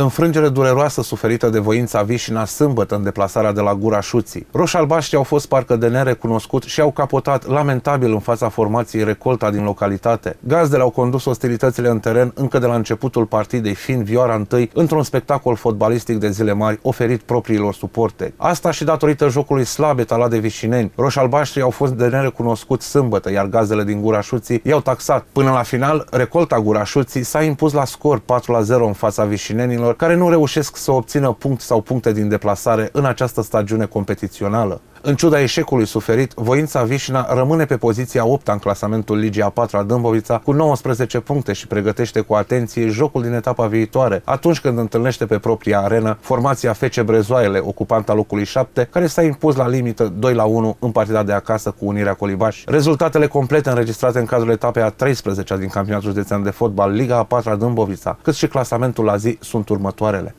Înfrângere dureroasă suferită de voința Vișina sâmbătă în deplasarea de la Gura Șuții. Roșalbaștri au fost parcă de nerecunoscut și au capotat lamentabil în fața formației Recolta din localitate. Gazdele au condus ostilitățile în teren încă de la începutul partidei, fiind vioara întâi într-un spectacol fotbalistic de zile mari oferit propriilor suporte. Asta și datorită jocului slab etalat de vișineni. Roșalbaștri au fost de nerecunoscut sâmbătă, iar gazdele din Gura Șuții i-au taxat. Până la final, Recolta Gura Șuții s-a impus la scor 4 la 0 în fața vișinenilor oamenilor care nu reușesc să obțină punct sau puncte din deplasare în această stagiune competițională. În ciuda eșecului suferit, Voința Vișina rămâne pe poziția 8 în clasamentul Ligii a 4 a Dâmbovița cu 19 puncte și pregătește cu atenție jocul din etapa viitoare, atunci când întâlnește pe propria arenă formația Fece Brezoaiele, ocupanta locului 7, care s-a impus la limită 2 la 1 în partida de acasă cu Unirea Colibaș. Rezultatele complete înregistrate în cazul etapei a 13 din campionatul județean de fotbal Liga a 4 a Dâmbovița, cât și clasamentul la zi sunt următoarele.